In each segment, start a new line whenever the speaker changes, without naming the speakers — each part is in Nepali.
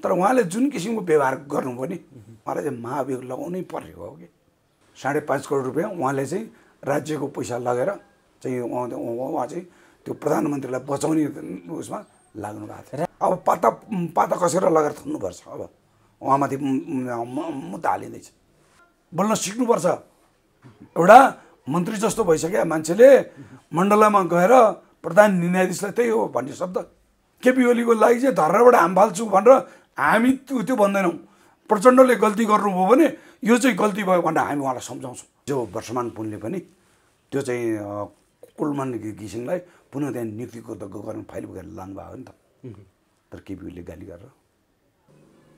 तर उहाँले जुन किसिमको व्यवहार गर्नुभयो नि उहाँलाई चाहिँ महाभियोग लगाउनै परेको हो कि? साढे पाँच करोड रुपियाँ उहाँले चाहिँ राज्यको पैसा लगेर चाहिँ उहाँ चाहिँ त्यो प्रधानमन्त्रीलाई बचाउने उसमा लाग्नु भएको थियो। अब पाता पाता कसेर लगेर थन्नुपर्छ अब उहाँमाथि मुद्दा हालिँदैछ। बोल्न सिक्नुपर्छ। एउटा मन्त्री जस्तो भइसक्यो मान्छेले मण्डलामा गएर प्रधान न्यायाधीशलाई त्यही हो भन्ने शब्द। केपी ओलीको लागि चाहिँ धर्राबाट हाम फाल्छु भनेर हामी त्यो त्यो भन्दैनौँ। प्रचण्डले गल्ती गर्नुभयो भने यो चाहिँ गल्ती भयो भनेर हामी उहाँलाई सम्झाउँछौँ। जो वर्षमान पुनले पनि त्यो चाहिँ कुलमान घिसिङलाई पुनः त्यहाँ नियुक्तिको गर्न फाइल बोकेर लानुभयो नि त। तर केपी ओलीले गाली गरेर।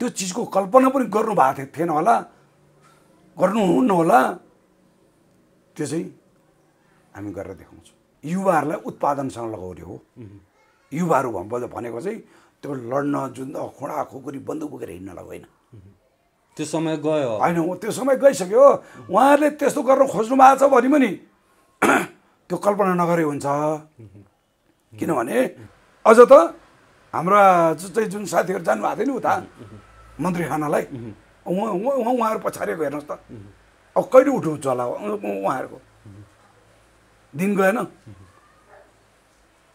त्यो चिजको कल्पना पनि गर्नु भएको थिएन होला। गर्नुहुन्न होला। त्यो चाहिँ हामी गरेर देखाउँछौँ। युवाहरूलाई उत्पादनसँग लगाउने हो। युवाहरू भनेको चाहिँ त्यो लड्न जुन खोडा खोकुरी बन्दुक बोकेर हिँड्नलाई होइन।
त्यो समय गयो।
होइन त्यो समय गइसक्यो। उहाँहरूले त्यस्तो गर्न खोज्नु भएको छ भने पनि त्यो कल्पना नगरे हुन्छ। किनभने अझ त हाम्रा चाहिँ जुन साथीहरू जानुभएको थियो नि उता मन्त्री खानालाई उहाँ उहाँ उहाँहरू पछाडि हेर्नुहोस् त। अब कहिले उठाउँछ होला उहाँहरूको? दिन गएन।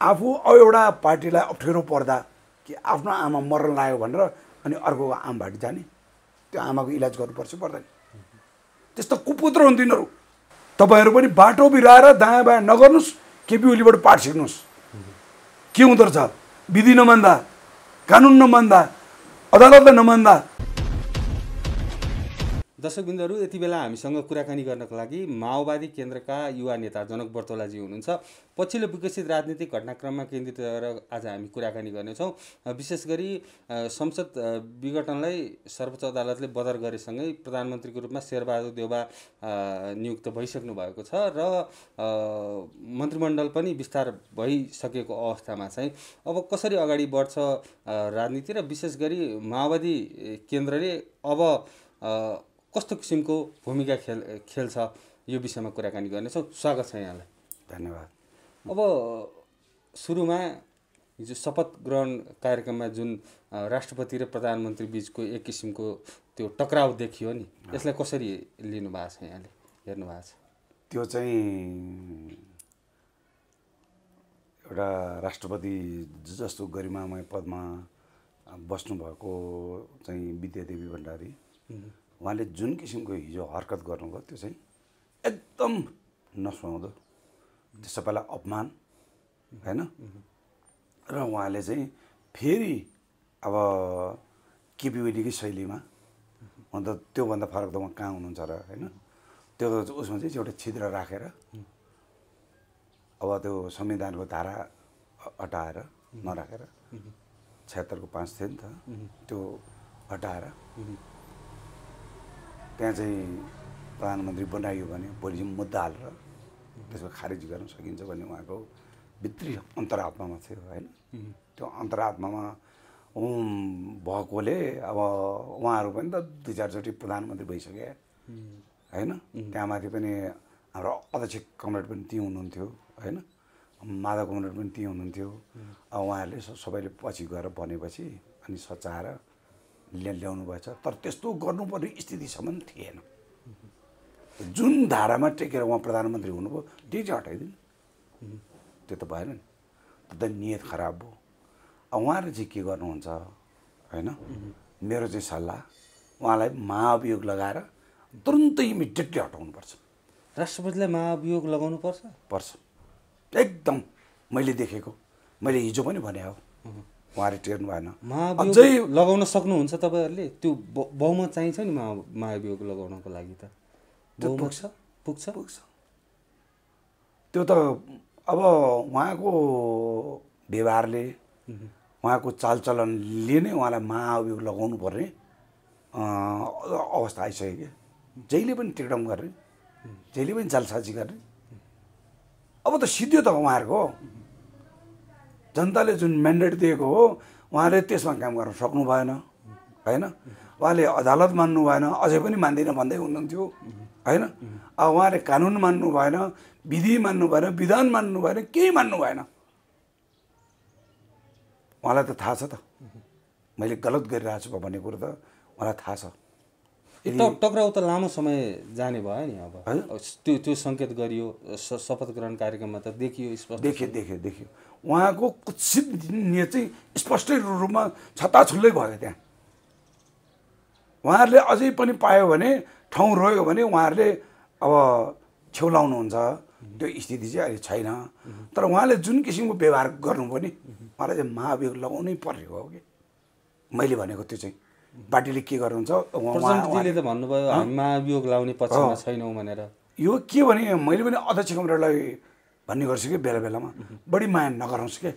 आफू एउटा पार्टीलाई अप्ठ्यारो पर्दा कि आफ्नो आमा मर्न लाग्यो भनेर अनि अर्को आमा भाटी जाने। त्यो आमाको इलाज गर्नुपर्छ पर्दैन। त्यस्तो कुपुत्र हुन् तिनीहरू। तपाईँहरू पनि बाटो बिराएर दायाँ बायाँ नगर्नुहोस् केपी ओलीबाट पाठ सिक्नुहोस्। के हुँदो रहेछ? विधि नमान्दा कानुन नमान्दा अदालतलाई नमान्दा
दर्शकबिन्दुहरू यति बेला हामीसँग कुराकानी गर्नको लागि माओवादी केन्द्रका युवा नेता जनक बर्तोलाजी हुनुहुन्छ। पछिल्लो विकसित राजनीतिक घटनाक्रममा केन्द्रित रहेर आज हामी कुराकानी गर्नेछौँ। विशेष गरी संसद विघटनलाई सर्वोच्च अदालतले बदर गरेसँगै प्रधानमन्त्रीको रूपमा शेरबहादुर देउबा नियुक्त भइसक्नु भएको छ र मन्त्रीमण्डल पनि विस्तार भइसकेको अवस्थामा चाहिँ अब कसरी अगाडि बढ्छ राजनीति र विशेष गरी माओवादी केन्द्रले अब कस्तो किसिमको भूमिका खेल खेल्छ यो विषयमा कुराकानी गर्नेछौँ स्वागत छ यहाँलाई।
धन्यवाद।
अब सुरुमा हिजो शपथ ग्रहण कार्यक्रममा जुन राष्ट्रपति र प्रधानमन्त्री बिचको एक किसिमको त्यो टक्राउ देखियो नि यसलाई कसरी लिनु भएको छ यहाँले? हेर्नु भएको छ।
त्यो चाहिँ एउटा राष्ट्रपति जस्तो गरिमामय पदमा बस्नुभएको चाहिँ विद्यादेवी भण्डारी। उहाँले जुन किसिमको हिजो हरकत गर्नुभयो त्यो चाहिँ एकदम नसुहाउँदो। त्यो सबैलाई अपमान होइन? र उहाँले चाहिँ फेरि अब केपी ओलीकै शैलीमा अन्त त्योभन्दा फरक त उहाँ कहाँ हुनुहुन्छ र होइन? त्यो उसमा चाहिँ एउटा छिद्र राखेर अब त्यो संविधानको धारा हटाएर नराखेर छत्तरको पाँच थियो नि त त्यो हटाएर त्यहाँ चाहिँ प्रधानमन्त्री बनाइयो भने भोलि चाहिँ मुद्दा हालेर त्यसको खारिज गर्न सकिन्छ भन्ने उहाँको भित्री अन्तरात्मामा थियो होइन? त्यो अन्तरात्मामा भएकोले अब उहाँहरू पनि त दुई चारचोटि प्रधानमन्त्री भइसके होइन? त्यहाँमाथि पनि हाम्रो अध्यक्ष कमरेड पनि ती हुनुहुन्थ्यो होइन? माधव कमरेड पनि ती हुनुहुन्थ्यो। अब उहाँहरूले सबैले पछि गएर भनेपछि अनि सचाएर ल्याउनु भएछ तर त्यस्तो गर्नुपर्ने स्थितिसम्म थिएन। जुन धारामा टेकेर उहाँ प्रधानमन्त्री हुनुभयो त्यो चाहिँ हटाइदिनु। त्यो त भएन नि। त नियत खराब भयो अब उहाँले चाहिँ के गर्नुहुन्छ होइन? मेरो चाहिँ सल्लाह उहाँलाई महाअभियोग लगाएर तुरुन्तै इमिडिएटली हटाउनुपर्छ।
राष्ट्रपतिलाई महाअभियोग लगाउनु पर्छ?
पर्छ। एकदम मैले देखेको। मैले हिजो पनि भने हो। उहाँले टेर्नु भएन।
अझै लगाउन सक्नुहुन्छ तपाईँहरूले? त्यो बहुमत चाहिन्छ नि महा महाभियोग लगाउनको लागि त।
त्यो
पुग्छ। पुग्छ?
पुग्छ। त्यो त अब उहाँको व्यवहारले उहाँको चालचलनले नै उहाँलाई महाअभियोग लगाउनु पर्ने अवस्था आइसक्यो क्या। जहिले पनि टेकडम गर्ने जहिले पनि चालसाजी गर्ने। अब त सिद्धियो त उहाँहरूको। जनताले जुन म्यान्डेट दिएको हो उहाँले त्यसमा काम गर्न सक्नु भएन होइन? उहाँले अदालत मान्नु भएन अझै पनि मान्दिनँ भन्दै हुनुहुन्थ्यो होइन? अब उहाँले कानुन मान्नु भएन विधि मान्नु भएन विधान मान्नु भएन केही मान्नु भएन। उहाँलाई त थाहा छ त। मैले गलत गरिरहेको छु भन्ने कुरो त मलाई थाहा छ।
टक्राउ त लामो समय जाने भयो नि अब। त्यो त्यो सङ्केत गरियो शपथ ग्रहण कार्यक्रममा त देखियो स्पष्ट
देखेँ देखेँ देख्यो उहाँको कुत्सित चाहिँ स्पष्टै रूपमा छत्ताछुल्लै भयो त्यहाँ। उहाँहरूले अझै पनि पायो भने ठाउँ रह्यो भने उहाँहरूले अब छेउलाउनुहुन्छ। त्यो स्थिति चाहिँ अहिले छैन। तर उहाँले जुन किसिमको व्यवहार गर्नुभयो नि उहाँलाई चाहिँ महाभियोग लगाउनै परेको हो कि? मैले भनेको त्यो चाहिँ। पार्टीले के गर्नुहुन्छ?
त भन्नुभयो हामी महाभियोग लाउने पक्षमा छैनौँ भनेर।
यो के भने मैले पनि अध्यक्ष कमरेडलाई भन्ने गर्छु कि बेला बेलामा। बढी माया नगराउँछु के।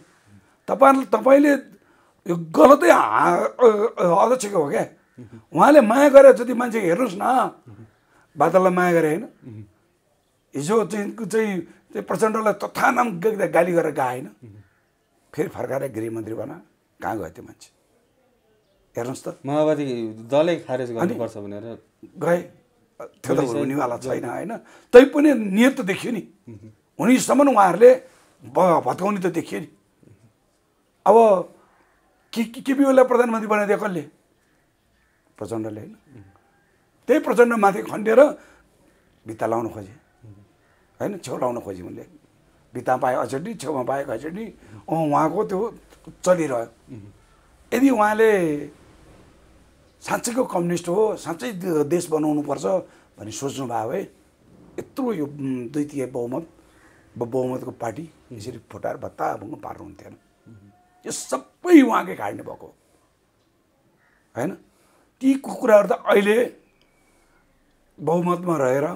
तपाईँहरूले तपाईँले यो गलतै अध्यक्षको हो क्या। उहाँले माया गरे जति मान्छे हेर्नुहोस् न। बादललाई माया गरे होइन। हिजो चाहिँ चाहिँ प्रचण्डलाई तथा नाम गाली गरेर गए होइन। फेरि फर्काएर गृहमन्त्री बना। कहाँ गयो त्यो मान्छे? हेर्नुहोस् त।
माओवादी दलै खारेज गर्नुपर्छ भनेर
गए। त्यो त हुनेवाला छैन होइन? तैपनि नियत त देखियो नि। हुनेसम्म उहाँहरूले भत्काउने त देखियो नि। अब के केपिओलाई प्रधानमन्त्री बनाइदियो कसले? प्रचण्डले होइन? त्यही प्रचण्डमाथि खन्डेर भित्ता लाउन खोजे। होइन? छेउ लाउन खोजे उनले। भित्ता पाए अचेटी छेउमा पाए अचेटी उहाँको त्यो चलिरह्यो। यदि उहाँले साँच्चैको कम्युनिस्ट हो साँच्चै देश बनाउनुपर्छ भनी सोच्नु भयो भए यत्रो यो द्वितीय बहुमत बहुमतको पार्टी यसरी फुटाएर भत्ताभुङ्ग पार्नु हुन्थेन यो सबै उहाँकै काट्ने भएको हो। होइन? ती कुराहरू त अहिले बहुमतमा रहेर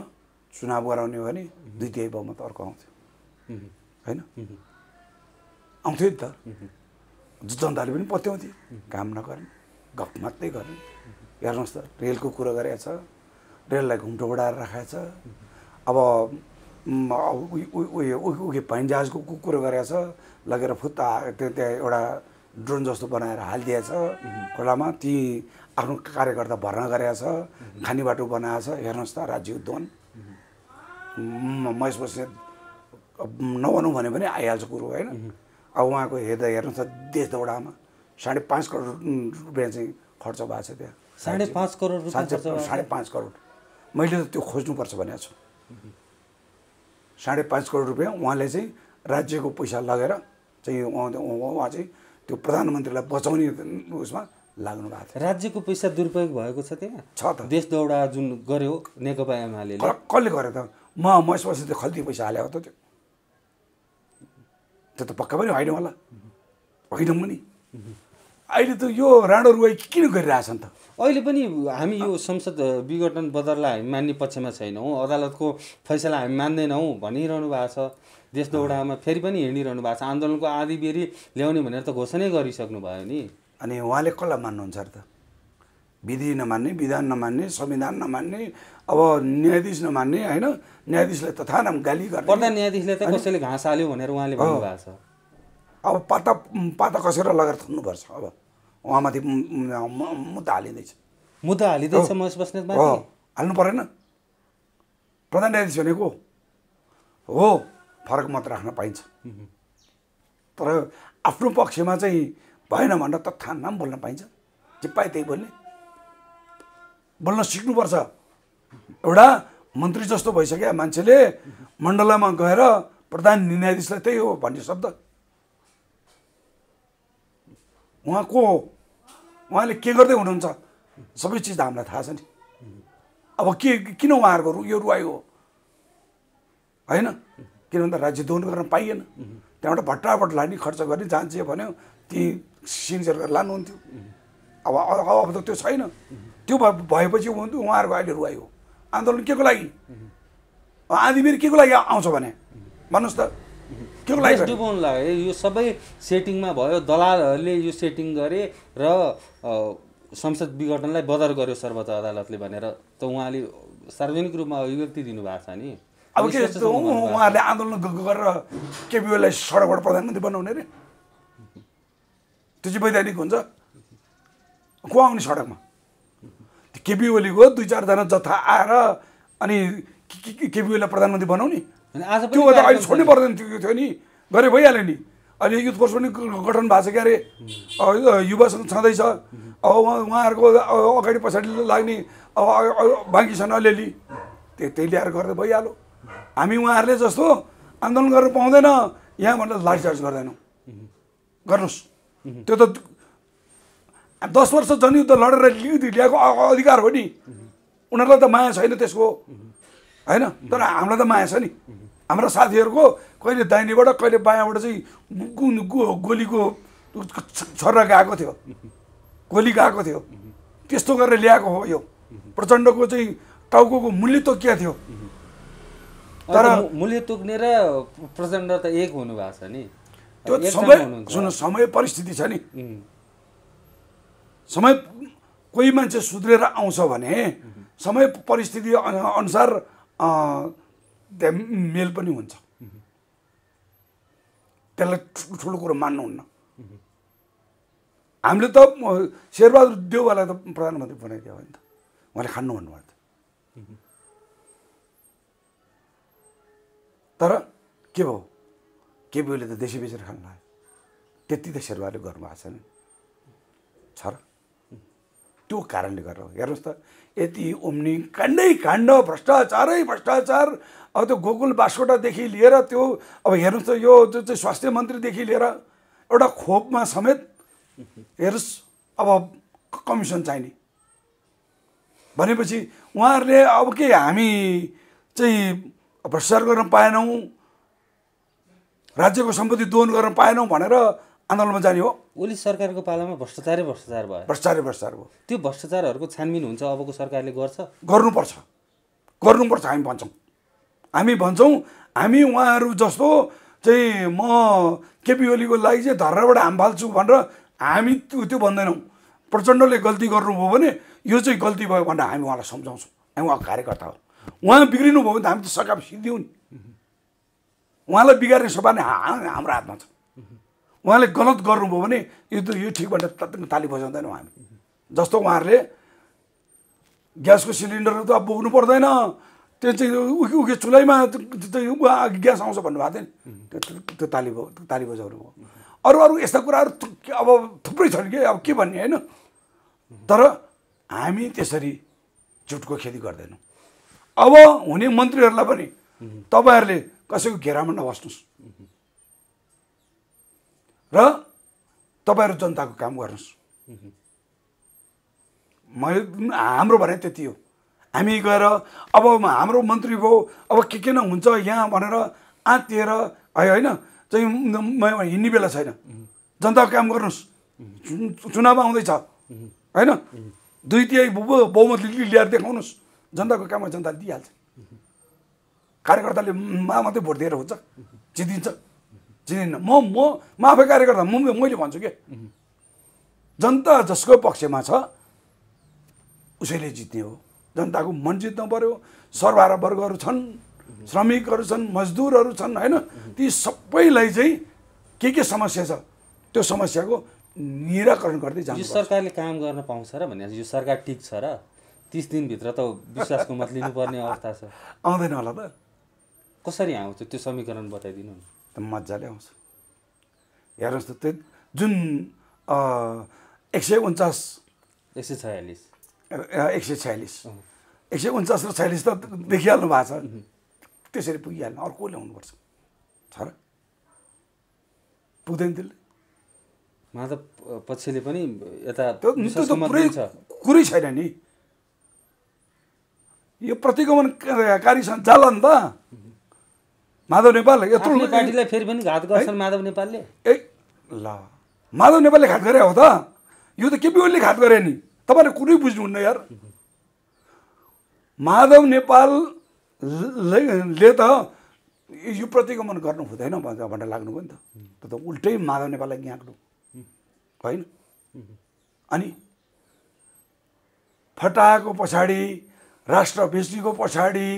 चुनाव गराउने हो भने द्वितीय बहुमत अर्को आउँथ्यो। होइन? आउँथ्यो नि त। जनताले पनि पत्याउँथे काम नगर्ने। गफ मात्रै गर्ने हेर्नुहोस् त रेलको कुरो गरेको छ रेललाई घुम्टो बढाएर राखेको छ। अब उयो उयो जहाजको कुरो गरेको छ लगेर फुत्ता त्यो त्यहाँ एउटा ड्रोन जस्तो बनाएर हालिदिएछ खोलामा ती आफ्नो कार्यकर्ता भर्ना गरेको छ खाने बाटो बनाएको छ। हेर्नुहोस् त राज्य उद्यान म- महेश अब नभनौँ भने पनि आइहाल्छ कुरो होइन? अब उहाँको हेर्दा हेर्नुहोस् त देश दौडामा। साढे पाँच करोड रुपियाँ चाहिँ खर्च भएको छ त्यहाँ।
साढे पाँच करोड
साढे पाँच करोड। मैले त त्यो खोज्नुपर्छ भनेको छु। साढे पाँच करोड रुपियाँ उहाँले चाहिँ राज्यको पैसा लगेर चाहिँ उहाँ चाहिँ त्यो प्रधानमन्त्रीलाई बचाउने उसमा लाग्नु भएको थियो।
राज्यको पैसा दुरुपयोग भएको छ त्यहाँ?
छ त।
देश दौडा जुन गर्यो नेकपा एमाले।
कसले गर्यो त? म महेशपछि त खल्ती पैसा हालेको त त्यो। त्यो त पक्का पनि होइन होला। होइन पनि अहिले त यो राणो रुवाई किन गरिरहेछ नि त?
अहिले पनि हामी यो संसद विघटन बदरलाई हामी मान्ने पक्षमा छैनौँ। अदालतको फैसला हामी मान्दैनौँ भनिरहनु भएको छ। देश दौडामा फेरि पनि हिँडिरहनु भएको छ। आन्दोलनको आधी बेरी ल्याउने भनेर त घोषणै गरिसक्नु भयो नि।
अनि उहाँले कसलाई मान्नुहुन्छ अरे त? विधि नमान्ने विधान नमान्ने संविधान नमान्ने अब न्यायाधीश नमान्ने होइन? न्यायाधीशलाई तथा नाम गाली गर्ने।
प्रधान न्यायाधीशले त कसैले घाँस हाल्यो भनेर उहाँले भन्नुभएको छ।
अब पाता पाता कसेर लगेर थुन्नुपर्छ। अब उहाँमाथि मुद्दा हालिँदैछ।
मुद्दा हालिँदैछ महेश
हो।
बस्नेतमाथि
हाल्नु परेन। प्रधान न्यायाधीश भनेको हो फरक मत राख्न पाइन्छ। तर आफ्नो पक्षमा चाहिँ भएन भनेर तथा नाम बोल्न पाइन्छ। जे पाए त्यही बोल्ने। बोल्न सिक्नुपर्छ। एउटा मन्त्री जस्तो भइसक्यो मान्छेले मण्डलामा गएर प्रधान न्यायाधीशलाई त्यही हो भन्ने शब्द। उहाँ को हो उहाँले के गर्दै हुनुहुन्छ? सबै चिज त हामीलाई थाहा छ नि। अब के किन उहाँहरूको रु- यो रुवाई हो? होइन? किन भन्दा राज्य दोहन गर्न पाइएन। त्यहाँबाट भट्टाभट लाने खर्च गर्ने जहाँ जे भन्यो। ती गरेर लानुहुन्थ्यो। अब अब त त्यो छैन। त्यो भए- भएपछि उहाँ- उहाँहरूको अहिले रुवाई हो। आन्दोलन के को लागि? आधी बेर के को लागि आउँछ भने? भन्नुहोस् त।
डुबाउनु लाग्यो। यो सबै सेटिङमा भयो। दलालहरूले यो सेटिङ गरे र संसद विघटनलाई बदर गर्यो सर्वोच्च अदालतले भनेर। त उहाँले सार्वजनिक रूपमा अभिव्यक्ति दिनुभएको छ नि।
अब के। उहाँहरूले आन्दोलन गरेर केपिओलाई सडकबाट प्रधानमन्त्री बनाउने रे? त्यो चाहिँ वैधानिक हुन्छ को आउने सडकमा? केपी ओलीको दुई चारजना जथा आएर अनि केपिओलाई प्रधानमन्त्री बनाउने?
आज
त्यो त अहिले छोड्नै। पर्दैन थियो थियो नि। गरे भइहाल्यो नि। अहिले युथ फोर्स पनि गठन भएको छ क्यारे अब यो युवासँग छँदैछ। अब उहाँ- उहाँहरूको अगाडि पछाडि लाग्ने अब बाँकी छन् अलिअलि। त्यो त्यही ल्याएर गर्दै भइहाल्यो। हामी उहाँहरूले जस्तो आन्दोलन गर्न पाउँदैन। यहाँ भनेर लाठीचार्ज गर्दैनौँ। गर्नुहोस्। त्यो त दस वर्ष जनयुद्ध लडेर ल्याएको अधिकार हो नि। उनीहरूलाई त माया छैन त्यसको। होइन? तर हामीलाई त माया छ नि। हाम्रा साथीहरूको कहिले दाहिनेबाट कहिले बायाँबाट चाहिँ गु- गु- गोलीको छर्रा गएको थियो। गोली गएको थियो। त्यस्तो गरेर ल्याएको हो यो। प्रचण्डको चाहिँ टाउको मूल्य तोकिया थियो। तर
मूल्य तोक्ने र प्रचण्ड त एक हुनु भएको छ नि।
त्यो समय। सुन समय परिस्थिति छ नि। समय कोही मान्छे सुध्रेर आउँछ भने समय परिस्थिति अनु- अनुसार त्यहाँ मेल पनि हुन्छ। त्यसलाई ठुलो कुरो मान्नुहुन्न। हामीले त शेरबहादुर देउवालाई त प्रधानमन्त्री बनाइदियो भने त उहाँले खान्नु भन्नुभयो त तर के भयो? केपीओले त देशी बेचेर खानु लाग्यो त्यति त शेरबहादुरले गर्नुभएको छ नि छ र। त्यो कारणले गर्दा हेर्नुहोस् त यति उम्नी काण्डै काण्ड भ्रष्टाचारै भ्रष्टाचार अब त्यो गोकुल बास्कोटादेखि लिएर त्यो अब हेर्नुहोस् त यो जो चाहिँ स्वास्थ्य मन्त्रीदेखि लिएर एउटा खोपमा समेत हेर्नुहोस् अब कमिसन चाहिने। भनेपछि उहाँहरूले अब के हामी चाहिँ भ्रष्टाचार गर्न पाएनौँ राज्यको सम्पत्ति दोहन गर्न पाएनौँ भनेर आन्दोलनमा जाने हो।
ओली सरकारको पालामा भ्रष्टाचारै भ्रष्टाचार भयो।
भ्रष्टाचारै भ्रष्टाचार हो
त्यो भ्रष्टाचारहरूको छानबिन हुन्छ अबको सरकारले गर्छ?
गर्नुपर्छ। गर्नुपर्छ हामी भन्छौँ। हामी भन्छौँ हामी उहाँहरू जस्तो चाहिँ म केपी ओलीको लागि चाहिँ धर्राबाट हाम फाल्छु भनेर हामी त्यो त्यो भन्दैनौँ। प्रचण्डले गल्ती गर्नुभयो भने यो चाहिँ गल्ती भयो भनेर हामी उहाँलाई सम्झाउँछौँ। हामी उहाँको कार्यकर्ता हो। उहाँ बिग्रिनु भयो भने त हामी त सकाप सिद्धियौँ नि उहाँलाई बिगार्ने सभा नै हा- हाम्रो हातमा छ। उहाँले गलत गर्नुभयो भने यो त यो ठिक भनेर ताली बजाउँदैनौँ हामी जस्तो उहाँहरूले ग्यासको सिलिन्डर त अब बोक्नु पर्दैन। त्यो चाहिँ उके उके उ- ग्यास आउँछ भन्नुभएको थियो नि। त्यो ताली ताली बजाउनु भयो अरू अरू यस्ता कुराहरू अब थुप्रै छन् कि। अब के भन्ने होइन। तर हामी त्यसरी झुटको खेती गर्दैनौँ। अब हुने मन्त्रीहरूलाई पनि तपाईँहरूले कसैको घेरामा नबस्नुहोस्। र तपाईँहरू जनताको काम गर्नुहोस्। म हाम्रो भने त्यति हो। हामी गएर अब हाम्रो मन्त्री भयो अब के के न हुन्छ यहाँ भनेर आँतिएर है होइन चाहिँ हिँड्ने बेला छैन। जनताको काम गर्नुहोस्। चुनाव आउँदैछ। होइन? दुई तिहाई बहु- बहुमत ल्याएर देखाउनुहोस्। जनताको काममा जनताले दिइहाल्छ। कार्यकर्ताले मा मात्रै भोट दिएर हुन्छ। जितिन्छ। जितिन्न म म म आफै कार्यकर्ता म मैले भन्छु के? जनता जसको पक्षमा छ उसैले जित्ने हो। जनताको मन जित्नु पऱ्यो सर्वहारा वर्गहरू छन् श्रमिकहरू छन् मजदुरहरू छन् होइन? ती सबैलाई चाहिँ के के समस्या छ त्यो समस्याको निराकरण गर्दै
यो
जानु
सरकारले काम गर्न पाउँछ र भने यो सरकार टिक छ र तिस दिनभित्र त विश्वासको मत लिनुपर्ने अवस्था छ।
आउँदैन होला त।
कसरी आउँछ? त्यो समीकरण बताइदिनु न।
त मजाले आउँछ। हेर्नुहोस् त त्यो जुन एक सय उन्चास।
एक सय छयालिस।
एक सय छयालिस। एक सय उन्चास र छयालिस त देखिहाल्नु भएको छ। त्यसरी पुगिहाल्नु अर्को ल्याउनुपर्छ छ र? पुग्दैन त्यसले।
माधव पक्षले पनि यता
पुरै कुरै छैन नि। यो प्रतिगमनकारी छन् जाला नि त माधव नेपाल यत्रो
पार्टीलाई फेरि पनि घात गर्छन् माधव नेपालले?
ए ल। माधव नेपालले घात गरे हो त। यो त केपी ओलीले घात गरे नि। तपाईँले कुनै बुझ्नुहुन्न यार? माधव नेपालले त यो प्रतिगमन गर्नु हुँदैन भनेर भनेर लाग्नुभयो नि त। त्यो त उल्टै माधव नेपाललाई ज्ञाक्नु होइन? अनि फटाएको पछाडि राष्ट्र बेच्नेको पछाडि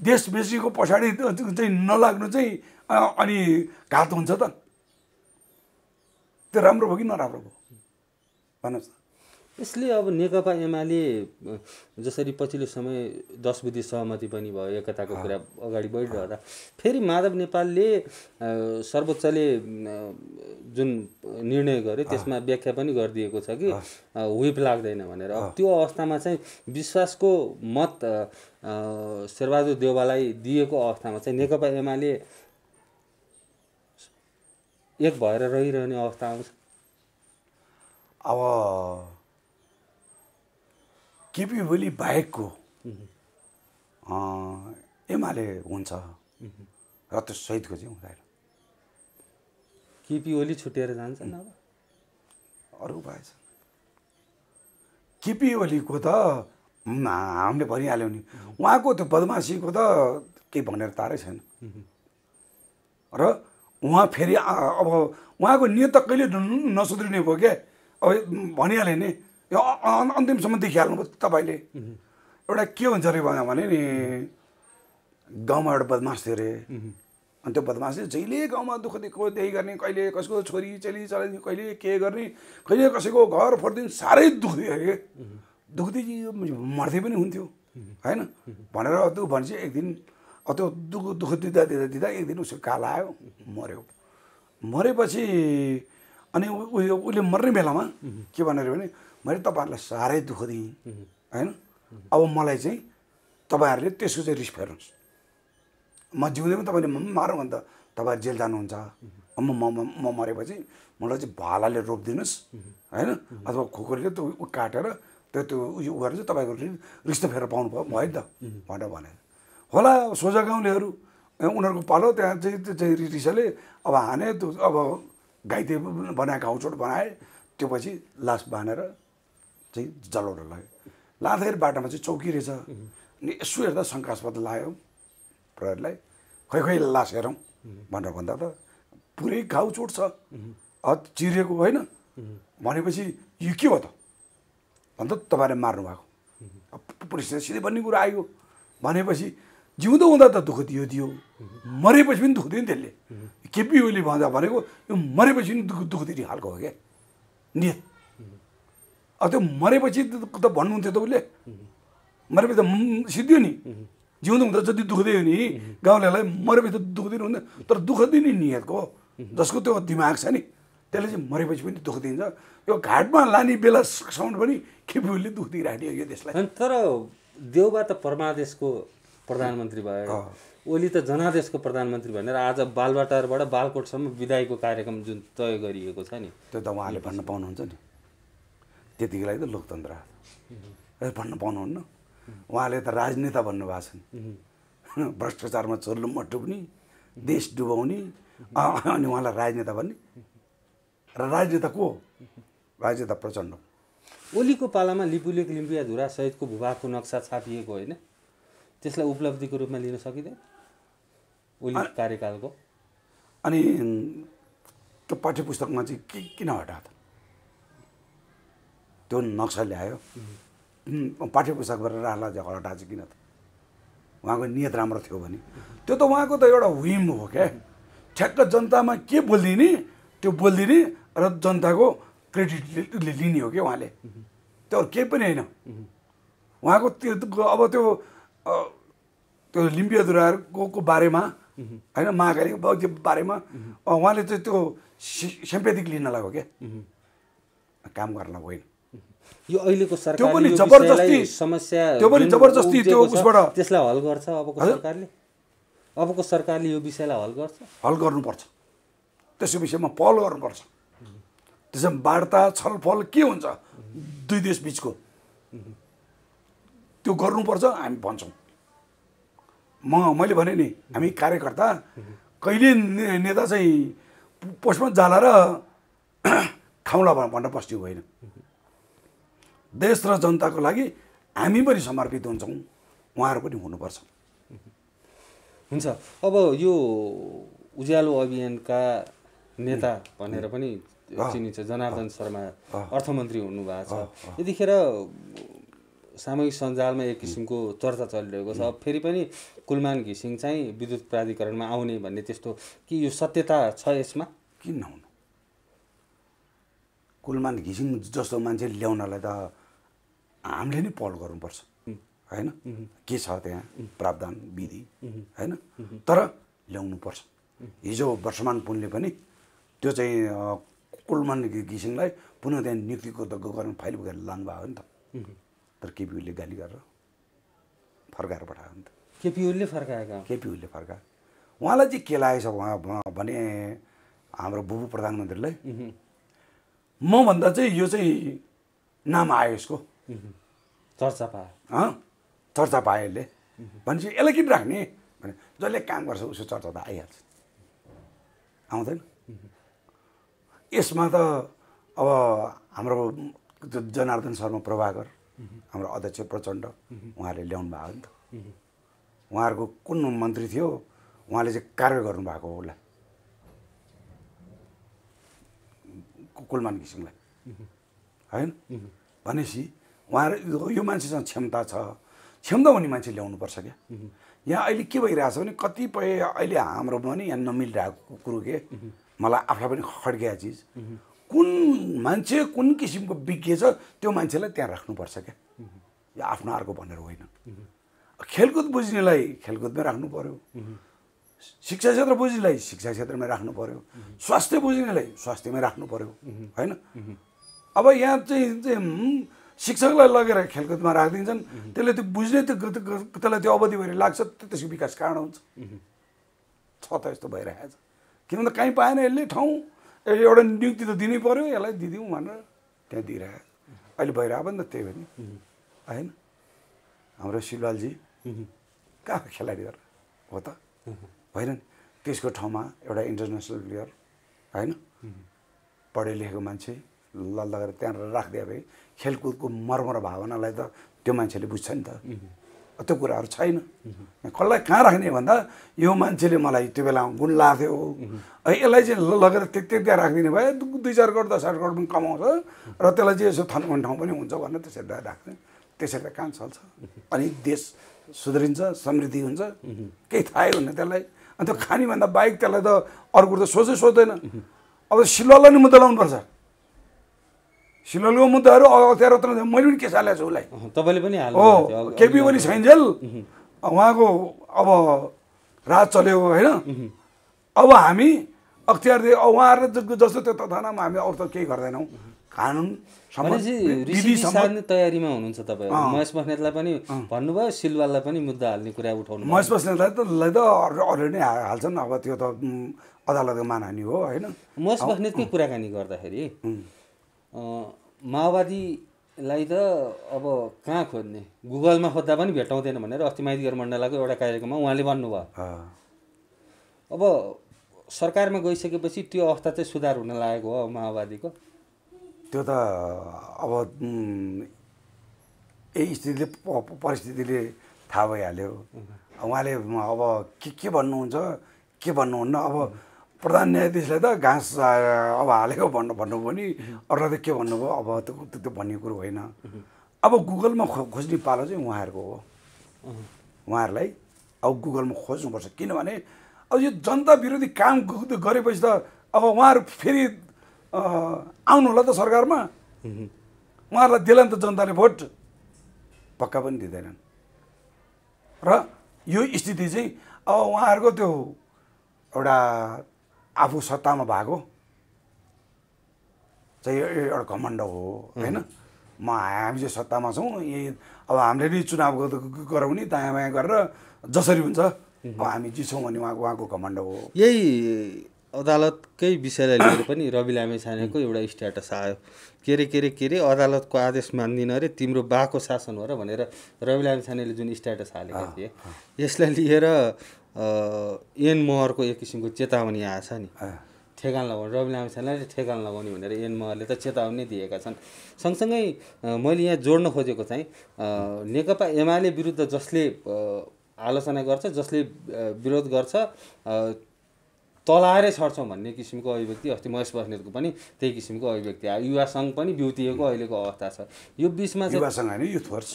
देश बेच्नेको पछाडि चाहिँ नलाग्नु चाहिँ अनि घात हुन्छ त। त्यो राम्रो भयो कि नराम्रो भयो? भन्नुहोस्
यसले अब नेकपा एमाले जसरी पछिल्लो समय दस बुद्धि सहमति पनि भयो एकताको कुरा अगाडि बढिरहँदा फेरि माधव नेपालले सर्वोच्चले जुन निर्णय गर्यो त्यसमा व्याख्या पनि गरिदिएको छ कि अ, व्हिप लाग्दैन भनेर। अब त्यो अवस्थामा चाहिँ विश्वासको मत शेरबहादुर देउवालाई दिएको अवस्थामा चाहिँ नेकपा एमाले एक भएर रहिरहने अवस्था आउँछ
अब केपी ओली बाहेकको एमाले हुन्छ र त्यो सहितको चाहिँ हुँदैन।
केपी ओली छुटेर जान्छन् अब।
अरू उपाय छ केपी ओलीको त हामीले भनिहाल्यौँ नि। उहाँको त्यो बदमासीको त केही भनेर तारै छैन। र उहाँ फेरि अब उहाँको नियत त कहिले नसुध्रिने भयो क्या अब भनिहालेँ नि यो अन्तिमसम्म देखिहाल्नु भयो तपाईँले। एउटा के हुन्छ अरे भने नि गाउँमा एउटा बदमास थियो अरे। अनि त्यो बदमासले जहिले गाउँमा दुःख दिएको त्यही गर्ने कहिले कसको छोरी चेली चलाइदिने कहिले के गर्ने कहिले कसैको घर फोडिदिने साह्रै दुःख दियो अरे दुःख दियो मर्दै पनि हुन्थ्यो। होइन? भनेर त्यो भनेपछि एक दिन त्यो दुःख दुःख दिँदा दिँदा दिँदा एक दिन उसको काल आयो मऱ्यो। मरेपछि अनि उयो उसले मर्ने बेलामा के भनेर भने मैले तपाईँहरूलाई साह्रै दुःख दिएँ। होइन? अब मलाई चाहिँ तपाईँहरूले त्यसको चाहिँ रिस फेर्नुहोस्। म जिउँदै पनि तपाईँले म मारौँ भने त तपाईँहरू जेल जानुहुन्छ। म म मरेपछि मलाई चाहिँ भालाले रोपिदिनुहोस्। होइन? अथवा खुकुरीले त्यो काटेर त्यो त्यो उयो गरेर चाहिँ तपाईँको रिस त फेर पाउनु भयो भयो नि त भनेर भने होला सोझा गाउँलेहरू उनीहरूको पालो त्यहाँ चाहिँ त्यो चाहिँ रिसले अब हाने त्यो अब घाइते बनाए घाउचोट बनाए त्यो पछि लास बाँधेर चाहिँ जलाउन लाग्यो। लाँदाखेरि बाटोमा चाहिँ चौकी रहेछ। अनि यसो हेर्दा शङ्कास्पद लाग्यो। प्रहरीलाई खै खै लास हेरौँ। भनेर भन्दा त पुरै घाउ चोट छ अँ चिरिएको होइन। भनेपछि यो के हो त? अन्त तपाईँले मार्नु भएको। पुलिसले सिधै भन्ने कुरो आयो। भनेपछि जिउँदो हुँदा त दुःख दियो दियो। मरेपछि पनि दुःख दियो नि त्यसले। केपी ओली भन्दा भनेको यो मरेपछि पनि दुःख दुःख दिने खालको हो क्या। नियत अब त्यो मरेपछि त भन्नुहुन्थ्यो त उसले। मरेपछि त सिद्धियो नि। जिउँदो हुँदा जति दुःख दियो नि गाउँलेलाई मरेपछि त दुःख दिनु हुँदैन तर दुःख दिने नियतको जसको त्यो दिमाग छ नि। त्यसले चाहिँ मरेपछि पनि दुःख दिन्छ यो घाटमा लाने बेलासम्म पनि खेपीले दुःख दिइराख्ने यो देशलाई।
तर देउबा त परमादेशको प्रधानमन्त्री भयो ओली त जनादेशको प्रधानमन्त्री भनेर आज बालबाटारबाट बालकोटसम्म विदायको कार्यक्रम जुन तय गरिएको छ नि।
त्यो त उहाँले भन्न पाउनुहुन्छ नि। त्यतिको लागि त लोकतन्त्र। भन्न पाउनुहुन्न। उहाँले त राजनेता भन्नुभएको छन् भ्रष्टाचारमा चोर्लुम्म डुब्ने देश डुबाउने। अनि उहाँलाई राजनेता भन्ने। र राजनेता को? हो? राजनेता प्रचण्ड।
ओलीको पालामा लिपुलेक लिम्पिया धुरा सहितको भूभागको नक्सा छापिएको होइन? त्यसलाई उपलब्धिको रूपमा लिन सकिँदैन? ओली कार्यकालको।
अनि त्यो पाठ्य पुस्तकमा चाहिँ के किन त? त्यो नक्सा ल्यायो। पाठ्य पुस्तकबाट राला चाहिँ चाहिँ किन त? उहाँको नियत राम्रो थियो भने। त्यो त उहाँको त एउटा विम हो क्या? ठ्याक्क जनतामा के बोलिदिने? त्यो बोलिदिने र जनताको क्रेडिट लिने हो क्या उहाँले? त्यो अरू केही पनि होइन। उहाँको त्यो अब त्यो त्यो लिम्पियाधुराहरूको को बारेमा होइन महाकालीको बारेमा उहाँले चाहिँ त्यो सेम्पेथिक लिन लाग्यो क्या। काम गर्न होइन।
यो अहिलेको सरकारले
पनि
यो
जबरजस्ती-
समस्या
त्यो पनि जबरजस्ती त्यो उसबाट-
त्यसलाई हल गर्छ अबको? सरकारले? अबको सरकारले यो विषयलाई हल गर्छ?
हल गर्नुपर्छ। त्यसको विषयमा पहल गर्नुपर्छ। त्यसमा वार्ता छलफल के हुन्छ? दुई देश बिचको। त्यो गर्नुपर्छ हामी भन्छौँ। म मैले भने नि हामी कार्यकर्ता कहिले नेता चाहिँ पोस्टमा जाला र खाउँला भन- भनेर बस्ने होइन। देश र जनताको लागि हामी पनि समर्पित हुन्छौँ। उहाँहरू पनि हुनुपर्छ।
हुन्छ। अब यो उज्यालो अभियानका नेता भनेर पनि चिनिन्छ जनार्दन शर्मा अर्थमन्त्री हुनुभएको छ। यतिखेर सामूहिक सञ्जालमा एक किसिमको चर्चा चलिरहेको छ। फेरि पनि कुलमान घिसिङ चाहिँ विद्युत प्राधिकरणमा आउने भन्ने त्यस्तो कि यो सत्यता छ यसमा?
किन नहुनु कुलमान घिसिङ जस्तो मान्छे ल्याउनलाई त हामीले नै पहल गर्नुपर्छ। होइन? के छ त्यहाँ? प्रावधान विधि। होइन? तर ल्याउनुपर्छ। हिजो वर्षमान पुनले पनि त्यो चाहिँ कुलमान घिसिङलाई पुनः त्यहाँ नियुक्तिको त गर्न फाइल गरेर लानुभयो हो नि त। तर केपी ओलीले गाली गरेर फर्काएर पठायो नि त।
केपी ओलीले फर्काएका
केपी ओलीले फर्कायो। उहाँलाई चाहिँ के लागेको छ उहाँ भने हाम्रो बुबु प्रधानमन्त्रीलाई मभन्दा चाहिँ यो चाहिँ नाम आयो यसको।
चर्चा
हँ चर्चा पायो यसले। भनेपछि यसलाई किन राख्ने? भने जसले काम गर्छ उसको चर्चा त आइहाल्छ। आउँदैन। यसमा त अब हाम्रो जनार्दन शर्मा प्रभाकर हाम्रो अध्यक्ष प्रचण्ड उहाँहरूले ल्याउनु भएको नि त। उहाँहरूको कुन मन्त्री थियो? उहाँले चाहिँ कार्य गर्नुभएको हो उसलाई। कु- कुलमान घिसिङलाई होइन? भनेपछि उहाँहरू यो मान्छेसँग क्षमता छ। क्षमता हुने मान्छे ल्याउनुपर्छ क्या। यहाँ अहिले के भइरहेछ भने कतिपय अहिले हाम्रो पनि यहाँ नमिलिरहेको कुरो के? मलाई आफूलाई पनि खड्किया चिज। कुन मान्छे कुन किसिमको विज्ञ छ त्यो मान्छेलाई त्यहाँ राख्नुपर्छ क्या। यो आफ्नो अर्को भनेर होइन। खेलकुद बुझ्नेलाई खेलकुदमै राख्नु पर्यो। शिक्षा क्षेत्र बुझ्नेलाई शिक्षा क्षेत्रमै राख्नु पर्यो। स्वास्थ्य बुझ्नेलाई स्वास्थ्यमै राख्नु पर्यो। होइन? अब यहाँ चाहिँ शिक्षकलाई लगेर खेलकुदमा राखिदिन्छन्। त्यसले त्यो बुझ्ने त्यो त्यसलाई त्यो अवधि भएर लाग्छ त्यो त्यसको विकास कहाँ हुन्छ? छ त यस्तो भइरहेको छ किन भन्दा कहीँ पाएन यसले ठाउँ? एउटा नियुक्ति त दिनै पर्यो यसलाई दिदिउँ भनेर त्यहाँ दिइरहेको। अहिले भइरहेको नि त त्यही हो नि। होइन? हाम्रो शिवलालजी कहाँ खेलाडी गरेर हो त? होइन नि? त्यसको ठाउँमा एउटा इन्टरनेसनल प्लेयर होइन? पढे लेखेको मान्छे ल लगेर त्यहाँ राखिदिए भए खेलकुदको र भावनालाई त त्यो मान्छेले बुझ्छ नि त। त्यो कुराहरू छैन। कसलाई कहाँ राख्ने भन्दा यो मान्छेले मलाई त्यो बेला गुण लाग्थ्यो। है यसलाई चाहिँ लगेर त्यति त्यहाँ राखिदिने भए दुई चार करोड दस आठ करोड पनि कमाउँछ र त्यसलाई चाहिँ यसो थन्काउने ठाउँ पनि हुन्छ भनेर त्यसरी राख्ने। त्यसरी त कहाँ चल्छ। अनि देश सुध्रिन्छ समृद्धि हुन्छ। केही थाहै हुन्न त्यसलाई। अनि त्यो खानेभन्दा बाहेक त्यसलाई त अर्को त सोचै सोच्दैन। अब सिलवालाई नि मुद्दा लाउनुपर्छ सिलवालको मुद्दाहरू अख्तियार मैले पनि के हालेको छु उसलाई।
तपाईँले पनि
हो केपी ओली छैन्जेल। उहाँको अब राज चल्यो होइन? अब हामी अख्तियार दिए उहाँहरू जस्तो त्यो तथानामा हामी अरू त केही गर्दैनौँ। कानुन
तयारीमा हुनुहुन्छ तपाईँ। महेश बस्नेतलाई पनि भन्नुभयो सिलवाललाई पनि मुद्दा हाल्ने कुरा उठाउनु।
महेश बस्नेतलाई त त अलरेडी नै हाल्छन्। अब त्यो त अदालतको मानहानि हो होइन?
महेश बस्नेतकै कुराकानी गर्दाखेरि माओवादीलाई त अब कहाँ खोज्ने? गुगलमा खोज्दा पनि भेटाउँदैन भनेर अस्ति माइतीघर मण्डलाको एउटा कार्यक्रममा उहाँले भन्नुभयो। अब सरकारमा गइसकेपछि त्यो अवस्था चाहिँ सुधार हुन लागेको हो माओवादीको।
त्यो त अब यही स्थितिले परिस्थितिले थाहा भइहाल्यो। उहाँले अब के के भन्नुहुन्छ के भन्नुहुन्न? अब प्रधान न्यायाधीशलाई त घाँस अब हालेको भन्नु भन्नु पनि अरूलाई त के भन्नुभयो अब त्यो त्यो- भन्ने कुरो होइन। अब गुगलमा खो खोज्ने पालो चाहिँ उहाँहरूको हो। उहाँहरूलाई अब गुगलमा खोज्नुपर्छ। किनभने अब यो जनता विरोधी काम गरेपछि त अब उहाँहरू फेरि आउनु होला त सरकारमा। उहाँहरूलाई दिएला नि त जनताले भोट। पक्का पनि दिँदैनन्। र यो स्थिति चाहिँ अब उहाँहरूको त्यो एउटा आफू सत्तामा भएको? चाहिँ यो- एउटा घमण्ड हो होइन? म हामी चाहिँ सत्तामा छौँ यही अब हामीले नि चुनाव गरौँ नि दायाँ बायाँ गरेर जसरी हुन्छ अब हामी जित्छौँ भने उहाँको उहाँको घमण्ड हो।
यही अदालतकै विषयलाई लिएर पनि रवि लामे छानेको एउटा स्ट्याटस आयो। के अरे के अरे के अरे अदालतको आदेश मान्दिनँ अरे तिम्रो बाको शासन हो र भनेर रवि लामे छानेले जुन स्ट्याटस हालेका थिए। यसलाई लिएर एन मोहरको एक किसिमको चेतावनी आएछ नि। ठेगान लगाउने रवि लामे छानेले ठेगान लगाउने भनेर एन मोहरले त चेतावनी दिएका छन्। सँगसँगै मैले यहाँ जोड्न खोजेको चाहिँ नेकपा एमाले विरुद्ध जसले आलोचना गर्छ जसले विरोध गर्छ अ, तलाएरै छर्छौँ भन्ने किसिमको अभिव्यक्ति अस्ति महेश बस्नेतको पनि त्यही किसिमको अभिव्यक्ति आयो युवा सङ्घ पनि बिउतिएको अहिलेको अवस्था छ। यो बिचमा चाहिँ
युथ फोर्स।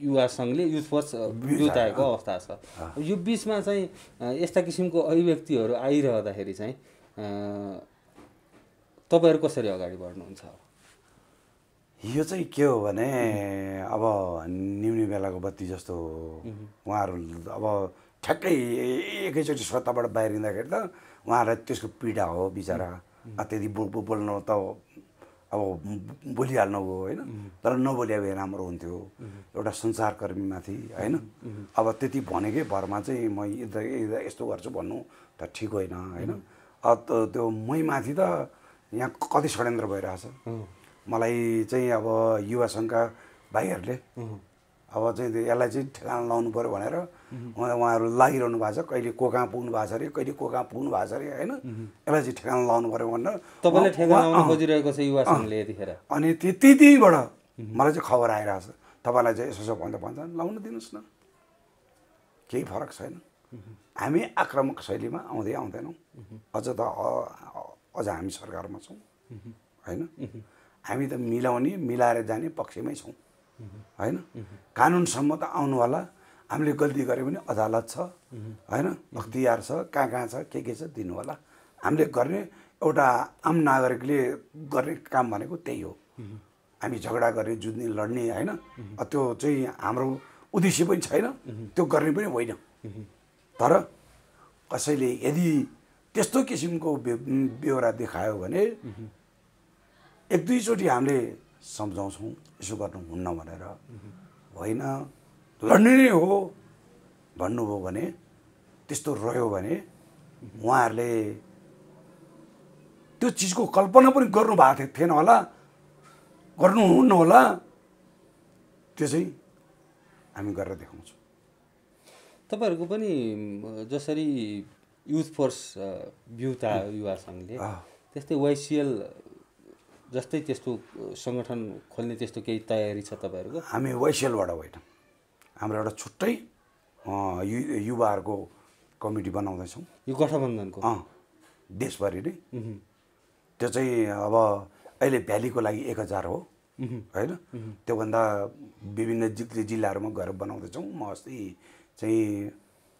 युवा सङ्घले युथ फोर्स बिउताएको अवस्था छ। यो बिचमा चाहिँ यस्ता किसिमको अभिव्यक्तिहरू आइरहँदाखेरि चाहिँ तपाईँहरू कसरी अगाडि बढ्नुहुन्छ?
यो चाहिँ के हो भने अब निम्नी बेलाको बत्ती जस्तो उहाँहरू अब ठ्याक्कै एकैचोटि सत्ताबाट बाहिरिँदाखेरि त उहाँहरूलाई त्यसको पीडा हो बिचरा। त्यति बो बोल्नु त अब बोलिहाल्नु हो होइन? तर नबोलिया भए राम्रो हुन्थ्यो। एउटा सञ्चारकर्मीमाथि होइन? अब त्यति भनेकै भरमा चाहिँ म यता- यस्तो गर्छु भन्नु त ठिक होइन होइन? अब त्यो मै माथि त यहाँ कति षड्यन्त्र भइरहेछ। मलाई चाहिँ अब युवा सङ्घका भाइहरूले अब चाहिँ यसलाई चाहिँ ठेगाना लाउनु पऱ्यो भनेर उहाँहरू लागिरहनु भएको छ। कहिले को कहाँ पुग्नु भएको छ अरे कहिले को कहाँ पुग्नु भएको छ अरे होइन? यसलाई चाहिँ ठेगाना लाउनु पऱ्यो भनेर
तपाईँले ठेगाना खोजिरहेको छ युवा सङ्घले यतिखेर।
अनि त्यो त्यतिबाट मलाई चाहिँ खबर आइरहेछ। तपाईँलाई चाहिँ यसो यसो भन्दा भन्छ लाउन दिनुहोस् न। केही फरक छैन। हामी आक्रामक शैलीमा आउँदै आउँदैनौँ। अझ त अझ हामी सरकारमा छौँ। होइन? हामी त मिलाउने मिलाएर जाने पक्षमै छौँ। होइन? कानुनसम्म त आउनु होला। हामीले गल्ती गऱ्यो भने अदालत छ होइन? अख्तियार छ कहाँ कहाँ छ के के छ दिनु होला। हामीले गर्ने एउटा आम नागरिकले गर्ने काम भनेको त्यही हो। हामी झगडा गर्ने जुझ्ने लड्ने होइन? त्यो चाहिँ हाम्रो उद्देश्य पनि छैन त्यो गर्ने पनि होइन। तर कसैले यदि त्यस्तो किसिमको बेहोरा देखायो भने एक दुईचोटि हामीले सम्झाउँछौँ यसो गर्नु हुन्न भनेर। होइन। लड्ने नै हो। भन्नुभयो भने त्यस्तो रह्यो भने उहाँहरूले त्यो चिजको कल्पना पनि गर्नु भएको थिएन होला। गर्नुहुन्न होला। त्यो चाहिँ हामी गरेर देखाउँछौँ।
तपाईँहरूको पनि जसरी युथ फोर्स अ, ब्युता युवा सङ्घले। त्यस्तै वाइसिएल जस्तै त्यस्तो सङ्गठन खोल्ने त्यस्तो केही तयारी छ तपाईँहरूको?
हामी वाइसिएलबाट होइन हाम्रो एउटा छुट्टै यु युवाहरूको कमिटी बनाउँदैछौँ।
यो गठबन्धनको?
अँ देशभरि नै। त्यो चाहिँ अब अहिले भ्यालीको लागि एक हजार हो। होइन? त्योभन्दा विभिन्न जिल्लाहरूमा गएर बनाउँदैछौँ। म अस्ति चाहिँ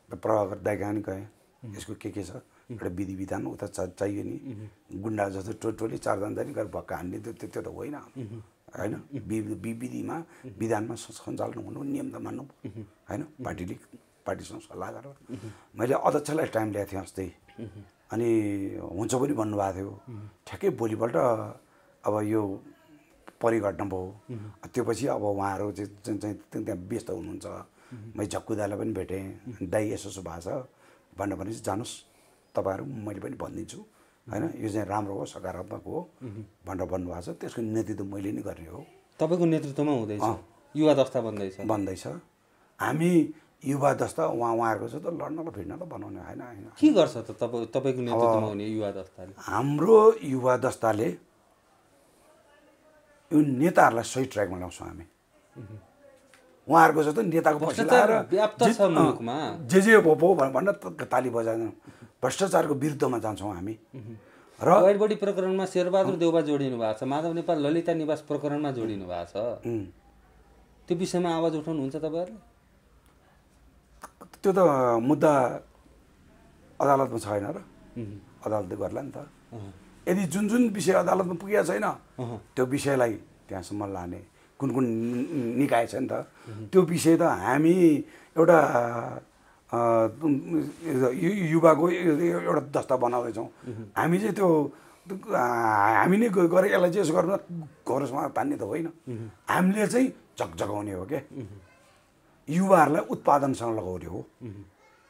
प्रभाकर दाइका नि गएँ यसको के के छ? एउटा विधि विधान उता चाहियो नि। गुन्डा जस्तो टो टोली चारजना जाने गरेर भक्का हान्ने। त्यो त्यो त होइन। होइन? वि- वि- विधिमा विधानमा सञ्चालन हुनु नियम त मान्नु होइन? पार्टीले पार्टीसँग सल्लाह गरेर मैले अध्यक्षलाई टाइम ल्याएको थिएँ अस्ति। अनि हुन्छ पनि भन्नुभएको थियो। ठ्याक्कै भोलिपल्ट अब यो परिघटना भयो। त्यो पछि अब उहाँहरू चाहिँ चाहिँ त्यहाँ व्यस्त हुनुहुन्छ। मैले झक्कु दाईलाई पनि भेटेँ। दाई यसो यसो भएको छ। भनेर भने चाहिँ जानुहोस्। तपाईँहरू मैले पनि भनिदिन्छु। होइन? यो चाहिँ राम्रो हो सकारात्मक हो भनेर भन्नुभएको छ। त्यसको नेतृत्व मैले नै गर्ने हो।
तपाईँको नेतृत्वमा हुँदैछ। युवा दस्ता बन्दैछ।
भन्दैछ हामी युवा दस्ता उहाँ उहाँहरूको छ त लड्न र भिड्न त बनाउने होइन होइन।
के गर्छ त तपाईँ तपाईँको नेतृत्वमा हुने युवा दस्ताले
हाम्रो युवा दस्ताले यो नेताहरूलाई सही ट्र्याकमा ल्याउँछौँ हामी। उहाँहरूको छ त नेताको पछि जे- जे भो भो भनेर त ताली बजाउँदैनौँ भ्रष्टाचारको विरुद्धमा जान्छौँ हामी। र
वाइट बडी प्रकरणमा शेरबहादुर देउबा जोडिनु भएको छ माधव नेपाल ललिता निवास प्रकरणमा जोडिनु भएको छ। त्यो विषयमा आवाज उठाउनुहुन्छ तपाईँहरूले?
त्यो त मुद्दा अदालतमा छैन र। अदालतले गर्ला नि त। यदि जुन जुन विषय अदालतमा पुगेको छैन त्यो विषयलाई त्यहाँसम्म लाने कुन कुन निकाय छ नि त त्यो विषय त हामी एउटा युवाको एउटा दस्ता बनाउँदैछौँ। हामी चाहिँ त्यो हामी नै गरेर यसलाई चाहिँ यसो गर्नु घरसमा तान्ने त होइन। हामीले चाहिँ झकझगाउने हो क्या। युवाहरूलाई उत्पादनसँग लगाउने हो।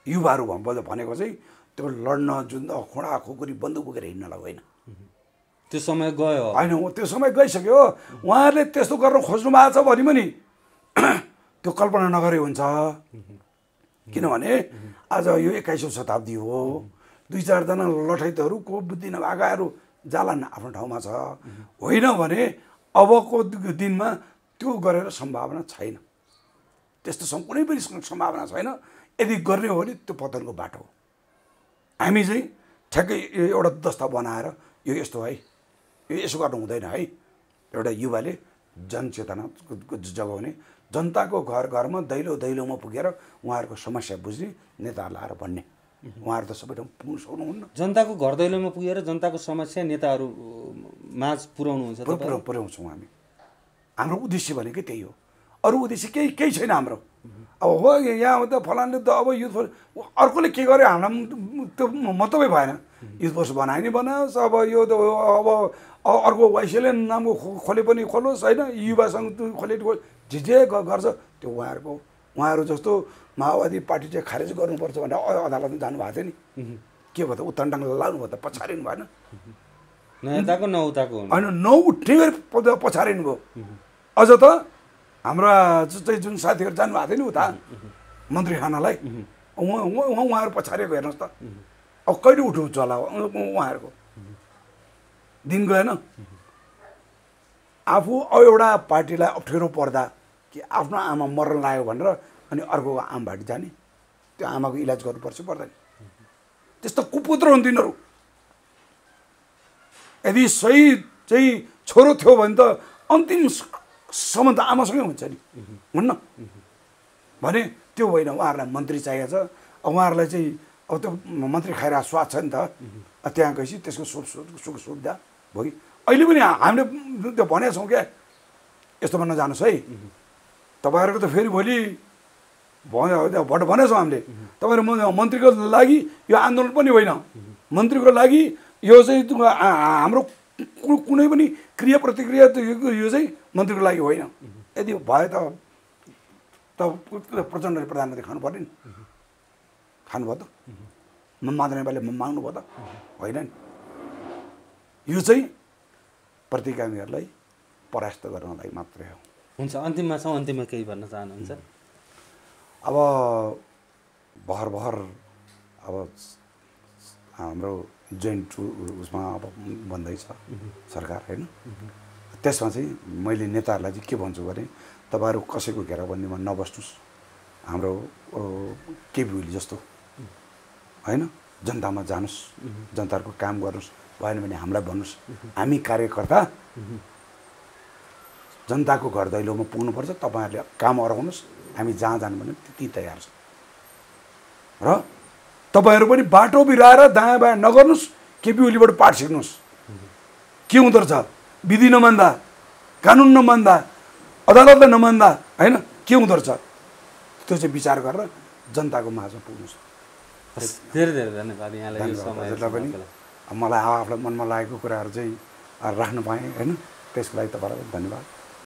युवाहरू भन्- भनेको चाहिँ त्यो लड्न जुन खोडा खुकुरी बन्दुक बोकेर हिँड्नलाई होइन।
त्यो समय गयो।
होइन त्यो समय गइसक्यो। उहाँहरूले त्यस्तो गर्न खोज्नु भएको छ भने पनि त्यो कल्पना नगरे हुन्छ। किनभने आज यो एक्काइसौँ शताब्दी हो। दुई चारजना लठैतहरू को बुद्धि नभएकाहरू जालान् आफ्नो ठाउँमा छ। होइन भने अबको दिनमा त्यो गरेर सम्भावना छैन। त्यस्तो कुनै पनि सम्- सम्भावना छैन। यदि गर्ने हो भने त्यो पतनको बाटो हो। हामी चाहिँ ठ्याक्कै एउटा दस्ता बनाएर यो यस्तो है यो यसो गर्नु हुँदैन है। एउटा युवाले जनचेतना जगाउने जनताको घर घरमा दैलो दैलोमा पुगेर उहाँहरूको समस्या बुझ्ने नेताहरूलाई आएर भन्ने। उहाँहरू त सबै ठाउँ पुग्नु सक्नुहुन्न
जनताको घर दैलोमा पुगेर जनताको समस्या नेताहरू माझ
पुरा पुर्याउँछौँ हामी। हाम्रो उद्देश्य भनेकै त्यही हो। अरू उद्देश्य केही केही छैन हाम्रो। अब हो यहाँ त फलानले त अब युथ फोर्स अर्कोले के गर्यो? हामीलाई त्यो मतलबै भएन। युथ फोर्स बनायो नि बनाओस् अब यो त अब अर्को वाइसिएलए नामको खोले पनि खोलोस् होइन? युवासँग खोले जे जे गर्छ त्यो उहाँहरूको उहाँहरू जस्तो माओवादी पार्टी चाहिँ खारेज गर्नुपर्छ भनेर अदालतमा जानुभएको थियो नि। के भयो त? उत्तरडाङ लाग्नु भयो त? पछारिनु भएन। होइन नौ प- पछारिनु भयो। अझ त हाम्रा चाहिँ जुन साथीहरू जानुभएको थियो नि उता मन्त्री खानालाई उहाँ। उहाँ उहाँ- उहाँहरू पछारेको हेर्नुहोस् त। अब कहिले उठ्नुहुन्छ होला उहाँहरूको? दिन गएन। आफू एउटा पार्टीलाई अप्ठ्यारो पर्दा कि आफ्नो आमा मर्न लाग्यो भनेर अनि अर्को आमा भाटी जाने त्यो आमाको इलाज गर्नुपर्छ पर्दैन। त्यस्तो कुपुत्र हुन् तिनीहरू। यदि सही चाहिँ छोरो थियो भने त अन्तिम स- सम्म त आमासँगै हुन्छ नि। हुन्न? भने त्यो होइन उहाँहरूलाई मन्त्री चाहिएको छ। उहाँहरूलाई चाहिँ अब त्यो मन्त्री खाएर स्वाद छ नि त। त्यहाँ गएपछि त्यसको सुख सुविधा कि? अहिले पनि हामीले त्यो भनेका छौँ क्या। यस्तोमा नजानुहोस् है। तपाईँहरूको त फेरि भोलि भयो भोट भनेको छौँ हामीले। तपाईँहरू मन्त्रीको लागि यो आन्दोलन पनि होइन। मन्त्रीको लागि यो चाहिँ हाम्रो कुनै पनि क्रिया प्रतिक्रिया यो चाहिँ मन्त्रीको लागि होइन। यदि भयो त त प्रचण्डले प्रधानमन्त्री खानु पऱ्यो नि। खानुभयो त। माधव नेपालले माग्नु भयो त। होइन नि। यो चाहिँ प्रतिगामीहरूलाई परास्त गर्नलाई मात्रै हो।
हुन्छ अन्तिममा छौँ अन्तिममा केही भन्न चाहनुहुन्छ?
अब भर भर अब हाम्रो जोइन्ट उसमा अब बन्दैछ सरकार होइन? त्यसमा चाहिँ मैले नेताहरूलाई चाहिँ के भन्छु भने तपाईँहरू कसैको घेराबन्दीमा नबस्नुहोस्। हाम्रो केपी ओली जस्तो होइन? जनतामा जानुहोस् जनताहरूको काम गर्नुहोस्। भएन भने हामीलाई भन्नुहोस्। हामी कार्यकर्ता जनताको घर दैलोमा पुग्नुपर्छ तपाईँहरूले काम अराउनुहोस् हामी जहाँ जानु भने त्यति तयार छ। र तपाईँहरू पनि बाटो बिराएर दायाँ बायाँ नगर्नुहोस् केपी ओलीबाट पाठ सिक्नुहोस्। के हुँदो रहेछ विधि नमान्दा कानुन नमान्दा अदालतलाई नमान्दा होइन? के हुँदो रहेछ त्यो चाहिँ विचार गरेर जनताको माझमा पुग्नुहोस्।
हस्, धेरै धेरै धन्यवाद यहाँलाई
मलाई आफूलाई मनमा लागेको कुराहरू चाहिँ राख्न पाएँ होइन? त्यसको लागि तपाईँलाई धन्यवाद।